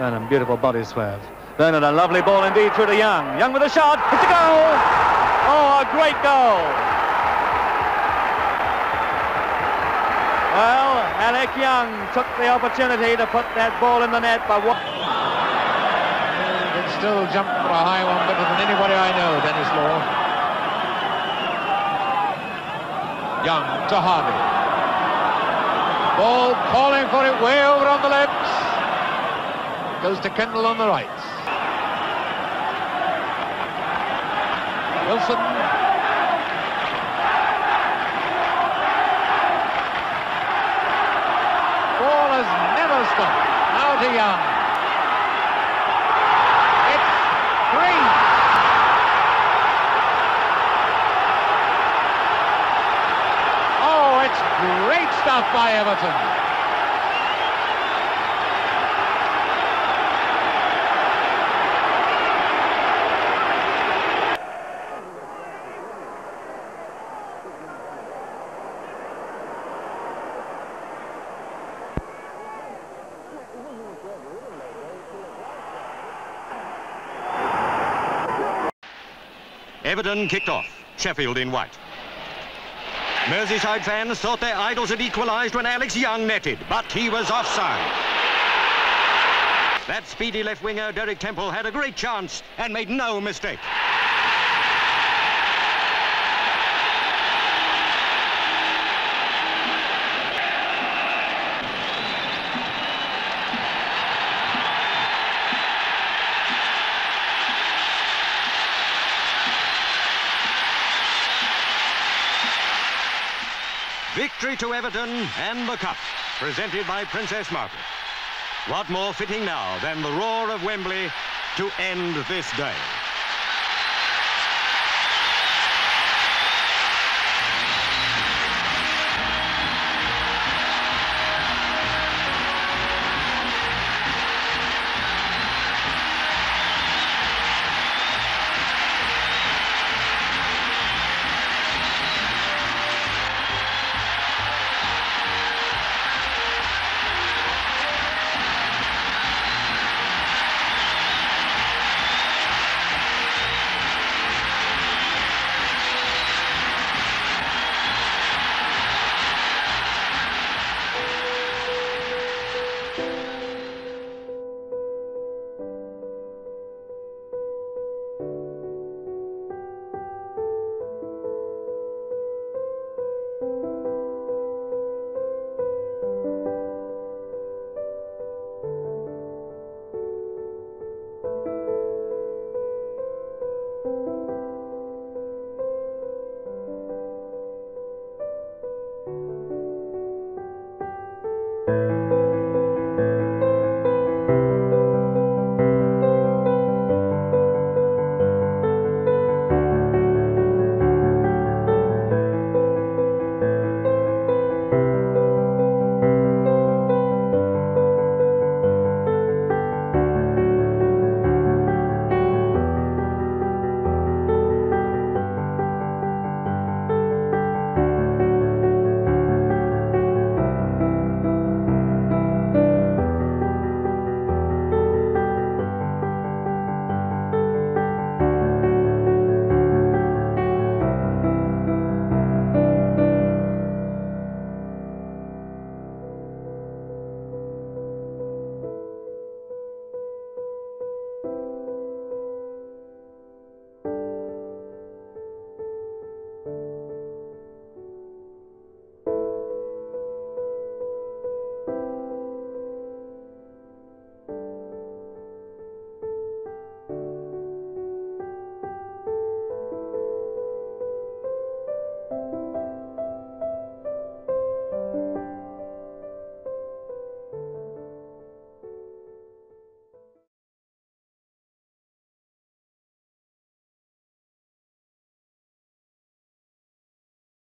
Vernon, beautiful body swerve. Vernon, a lovely ball indeed through to Young. Young with a shot. It's a goal. Oh, a great goal. Well, Alec Young took the opportunity to put that ball in the net by what? Can still jump for a high one better than anybody I know, Denis Law. Young to Harvey. Ball calling for it way over on the left. Goes to Kendall on the right. Wilson. Ball has never stopped. Now to Young. It's three. Oh, it's great stuff by Everton. Everton kicked off. Sheffield in white. Merseyside fans thought their idols had equalised when Alex Young netted, but he was offside. That speedy left winger, Derek Temple, had a great chance and made no mistake. Victory to Everton and the cup, presented by Princess Margaret. What more fitting now than the roar of Wembley to end this day?